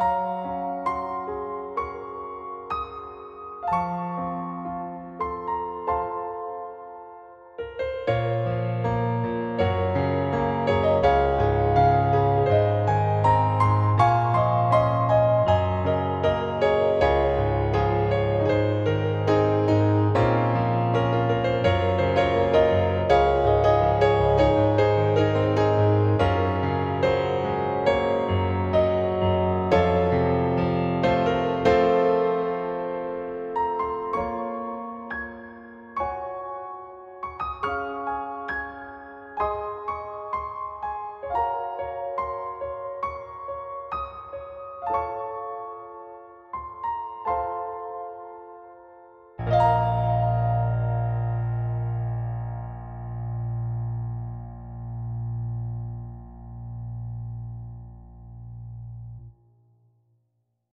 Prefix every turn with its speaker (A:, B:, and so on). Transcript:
A: you.